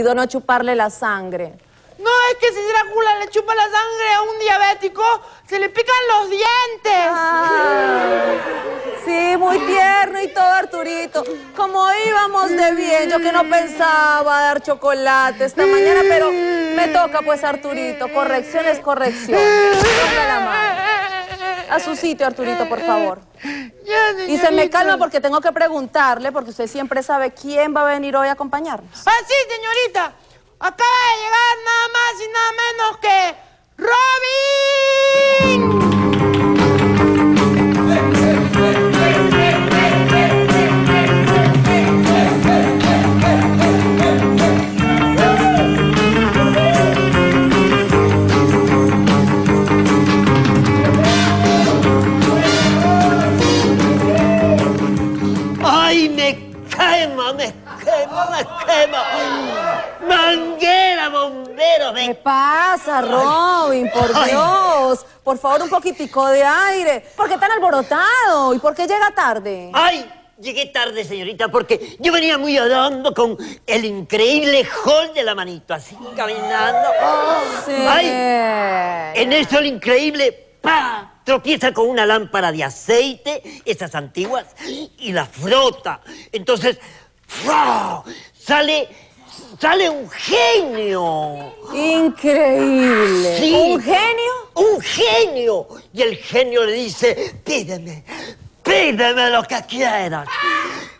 no chuparle la sangre. No, es que si Drácula le chupa la sangre a un diabético, se le pican los dientes. Ah, sí, muy tierno y todo, Arturito. Como íbamos de bien, yo que no pensaba dar chocolate esta mañana, pero me toca pues, Arturito. Corrección es corrección. La mano. A su sitio, Arturito, por favor. Ya, Y se me calma porque tengo que preguntarle, porque usted siempre sabe quién va a venir hoy a acompañarnos. Ah, sí, señorita. Acaba de llegar nada más y nada menos que Robin. Por Ay. Dios. Por favor, un poquitico de aire. ¿Por qué tan alborotado? ¿Y por qué llega tarde? ¡Ay! Llegué tarde, señorita, porque yo venía muy hablando con el increíble Hall de la manito, así caminando. Sí. ¡Ay! En eso el increíble, ¡pa! Tropieza con una lámpara de aceite, esas antiguas, y la frota. Entonces, ¡fra! Sale, sale un genio. Increíble. Sí. ¿Un genio? ¡Un genio! Y el genio le dice, pídeme, pídeme lo que quieras.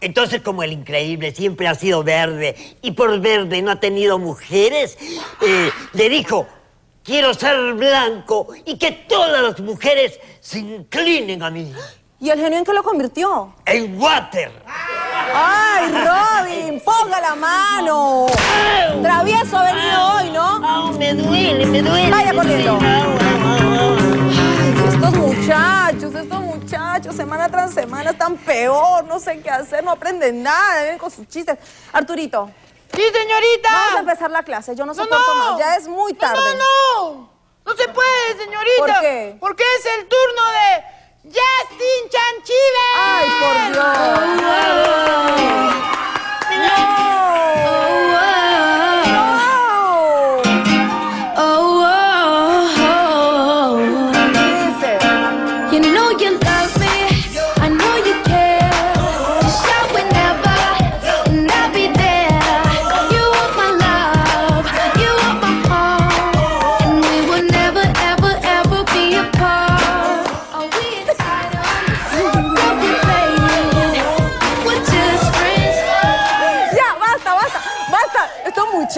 Entonces, como el increíble siempre ha sido verde y por verde no ha tenido mujeres, eh, le dijo, quiero ser blanco y que todas las mujeres se inclinen a mí. ¿Y el genio en qué lo convirtió? En water. ¡Ay, Robin! ¡Ponga la mano! Travieso ha venido hoy, ¿no? Ah, me duele, me duele. Vaya corriendo. estos muchachos, estos muchachos, semana tras semana están peor, no sé qué hacer, no aprenden nada, vienen con sus chistes. Arturito, Sí, señorita. vamos a empezar la clase, yo no No, soporto no. más, ya es muy tarde. No, no, no. No se puede, señorita. ¿Por qué? Porque es el turno de Justin Chanchive. ¡Ay, por Dios! ¡No!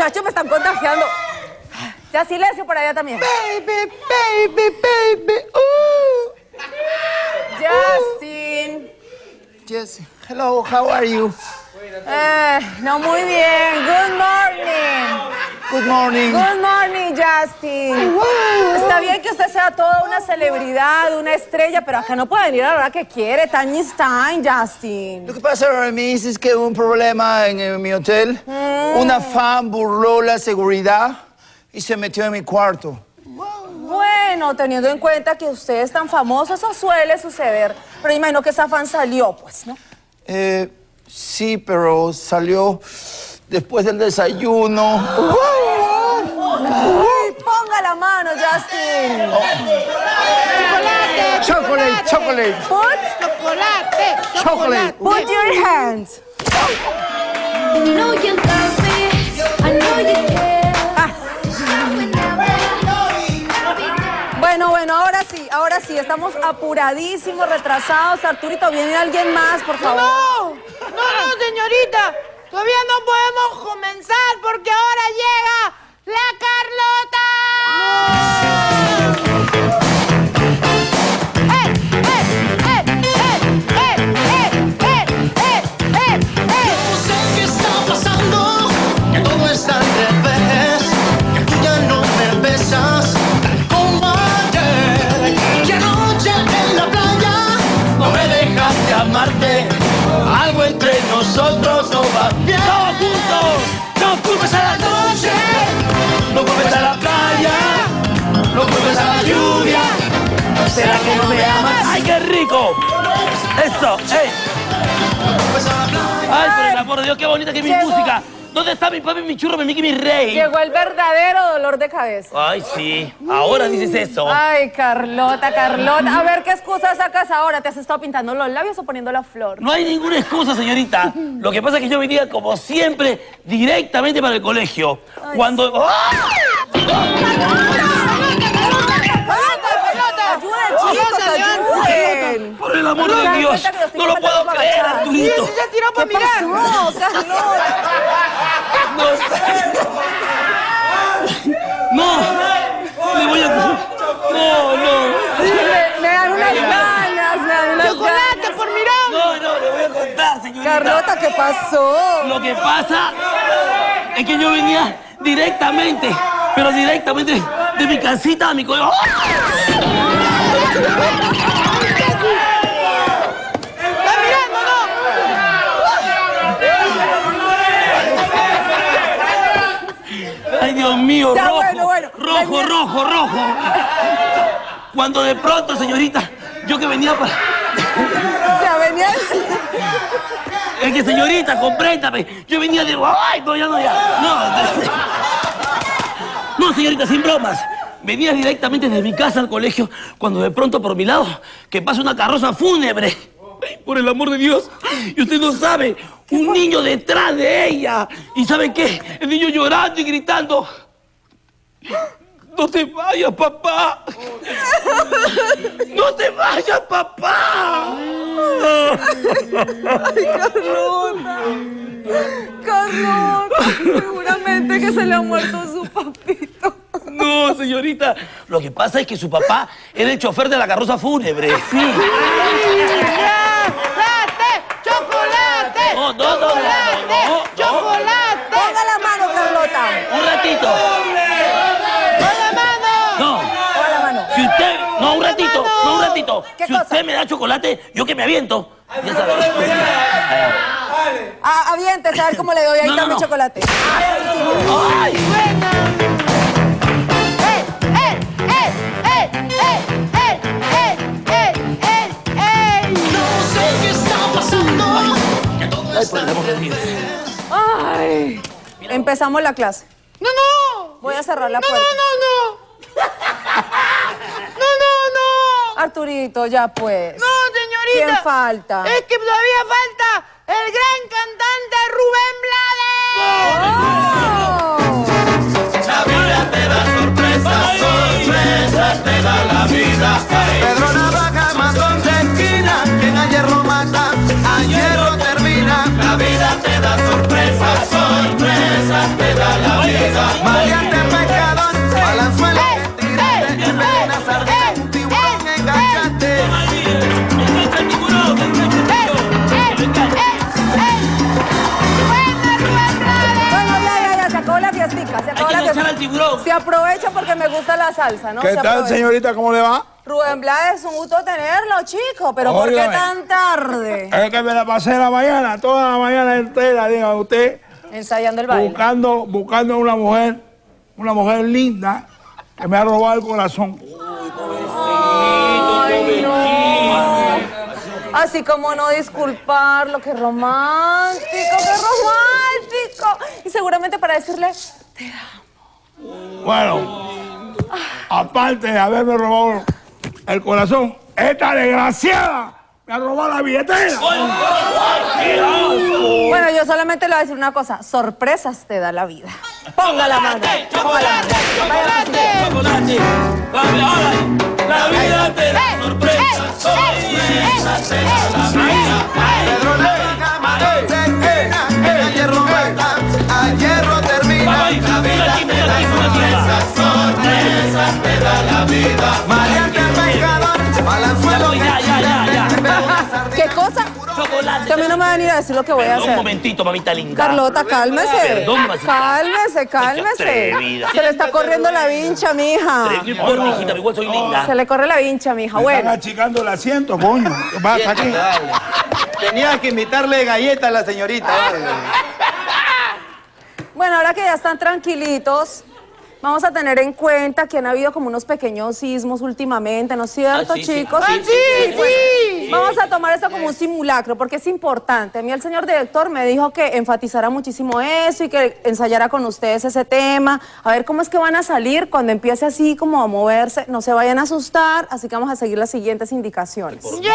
Muchachos me están contagiando. Ya silencio por allá también. Baby, baby, baby. Uh. Justin. Yes. Hello, how are you? Eh, no, muy bien. Good morning. Good morning. Good morning, Justin. Está bien que usted sea toda una celebridad, una estrella, pero acá no puede venir a la hora que quiere. Time is time, Justin. Lo que pasa, Remis, es que hubo un problema en, eh, mi hotel. Mm. Una fan burló la seguridad y se metió en mi cuarto. Bueno, teniendo en cuenta que usted es tan famoso, eso suele suceder. Pero imagino que esa fan salió, pues, ¿no? Eh, sí, pero salió después del desayuno. Uy, ponga la mano, Justin. Chocolate, chocolate, Put, Chocolate, chocolate. put your hands. You you love me, I know you care. Ah, bueno, bueno, ahora sí, ahora sí. Estamos apuradísimos, retrasados. Arturito, ¿viene alguien más, por favor? No, no, no, señorita. Todavía no podemos comenzar porque ahora llega la Carlota. ¡Eh, ¡Ay, rico! ¡Eso! ¡Ey! ¡No culpes a la playa! ¡Ay, pero la por Dios, qué bonita que es mi Llegó. música. ¿Dónde está mi papi, mi churro, mi Mickey, mi rey? Llegó el verdadero dolor de cabeza. Ay, sí. Ahora dices eso. Ay, Carlota, Carlota. A ver, ¿qué excusa sacas ahora? ¿Te has estado pintando los labios o poniendo la flor? No hay ninguna excusa, señorita. Lo que pasa es que yo venía, como siempre, directamente para el colegio. Cuando... ¡Ah! ¡Ayuden, Por el amor ¿Se de Dios, no lo puedo creer? Arturito. Sí, se tiró para ¿Qué mirar. pasó, Carlota? No, le voy a... No, no. Me, me dan unas ganas, me dan unas Chocolate ganas. por mirón. No, no, le voy a contar, señorita. Carlota, ¿qué pasó? Lo que pasa es que yo venía directamente, pero directamente de mi casita a mi colegio. Está mirando, ¿no? Ay, Dios mío, Ya, rojo, bueno, bueno. rojo, Venía- rojo, rojo. Cuando de pronto, señorita, yo que venía para... Ya venía. Es que, señorita, compréndame. Yo venía de... Ay, no, ya no, ya. No, no, señorita, sin bromas. Venía directamente desde mi casa al colegio cuando de pronto por mi lado que pasa una carroza fúnebre. Por el amor de Dios. Y usted no sabe, un niño detrás de ella. ¿Y sabe qué? El niño llorando y gritando. No te vayas, papá. No te vayas, papá. Carlota, seguramente que se le ha muerto su papito. No, señorita. Lo que pasa es que su papá era el chofer de la carroza fúnebre. Sí. ratito. No. No, un ratito, no, un ratito. Si usted me da chocolate, yo que me aviento. Ya sabes. Ah, ah, a ver cómo le doy. Ahí no, chocolate. ¡Ay! Ay, empezamos la clase. ¡No, no! Voy a cerrar la ¡No, puerta. no, no, no! ¡No, no, no! Arturito, ya pues. ¡No, señorita! ¿Quién falta? Es que todavía falta el gran cantante Se aprovecha porque me gusta la salsa, ¿no? ¿Qué Se tal, aprovecha. señorita? ¿Cómo le va? Rubén Blades, un gusto tenerlo, chico. Pero ¿por qué tan tarde? Es que me la pasé la mañana, toda la mañana entera, diga usted, Ensayando el baile. buscando, buscando una mujer, una mujer linda que me ha robado el corazón. Ay, no. Así como no disculparlo, qué romántico, qué romántico. Y seguramente para decirle, Bueno, aparte de haberme robado el corazón, esta desgraciada me ha robado la billetera. bueno, yo solamente le voy a decir una cosa, sorpresas te da la vida. Ponga la mano, ponga la mano. La vida te da sorpresas, sorpresas te da la vida. Valiente pescador, balanzuelo Ya, ya, ya, ya. ¿Qué cosa? Chocolate. Que a mí no me va a venir a decir lo que voy a Un hacer. momentito, mamita linda. Carlota, cálmese. Perdón. Cálmese, cálmese. Se le está corriendo la vincha, mija. Importa, mijita, pero igual soy linda. Se le corre la vincha, mija. Me están Bueno, achicando el asiento, coño. ¿Qué pasa aquí? Tenías que invitarle galletas a la señorita. bueno, ahora que ya están tranquilitos, Vamos a tener en cuenta que han habido como unos pequeños sismos últimamente, ¿no es cierto, Ah, sí, sí. chicos? Ah, Sí, sí. Vamos a tomar esto como un simulacro porque es importante. A mí el señor director me dijo que enfatizara muchísimo eso y que ensayara con ustedes ese tema. A ver cómo es que van a salir cuando empiece así como a moverse. No se vayan a asustar, así que vamos a seguir las siguientes indicaciones. Ya,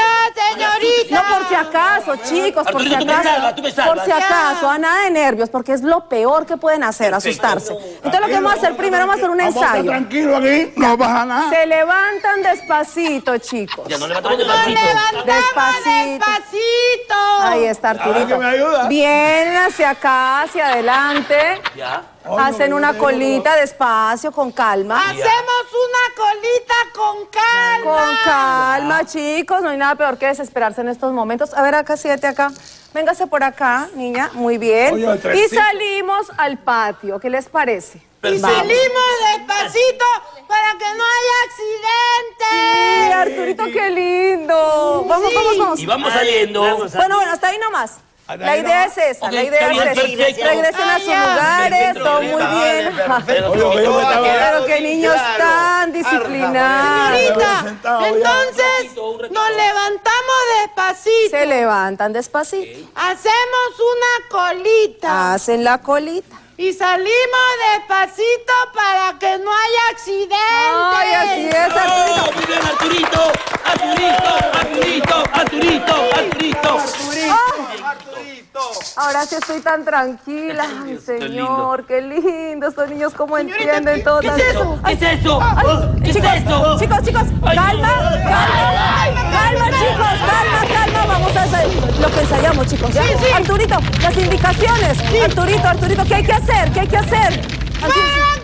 señorita. No, por si acaso, chicos, por si acaso. Por si acaso, a nada de nervios, porque es lo peor que pueden hacer, asustarse. Entonces lo que vamos a hacer primero, vamos a hacer un ensayo. tranquilos aquí, no pasa nada. Se levantan despacito, chicos. Ya no levantamos Nos despacito. levantamos Despacito. despacito. Ahí está Arturito. Ahora que me ayuda. Vienen hacia acá, hacia adelante. Ya. Hacen una colita despacio, con calma. Hacemos una colita con calma. Con calma, chicos. No hay nada peor que desesperarse en estos momentos. A ver, acá, siete acá. Véngase por acá, niña. Muy bien. Oye, y salimos al patio. ¿Qué les parece? Y Vamos. salimos despacito para que no haya Sí, accidentes. Arturito, qué lindo. Vamos, vamos, vamos. Y vamos saliendo. vamos a- Bueno, bueno, hasta ahí nomás. La idea es esa, Ok, la idea bien, es esa. perfecto. Regresen a sus Ah, lugares, Perfecto, todo muy bien. Oye, yo estaba- Pero qué niños tan disciplinados. Entonces nos levantamos despacito. Se levantan despacito. Hacemos una colita. Hacen la colita. Y salimos despacito para que no haya accidentes. Ay, así es, Arturito. ¡Oh, muy bien, Arturito! ¡Arturito! ¡Arturito! ¡Arturito! ¡Arturito! Ahora sí estoy tan tranquila. Ay, señor, qué lindo. Estos niños cómo entienden todo. ¿Qué es eso? ¿Qué es eso? ¿Qué es chicos, eso? chicos, chicos, Ay, calma, calma, calma, chicos, calma, calma. Vamos a hacer lo que ensayamos, chicos. ¿ya? Arturito, las indicaciones. Arturito, Arturito, ¿qué hay que hacer? ¿Qué hay que hacer? Arturito.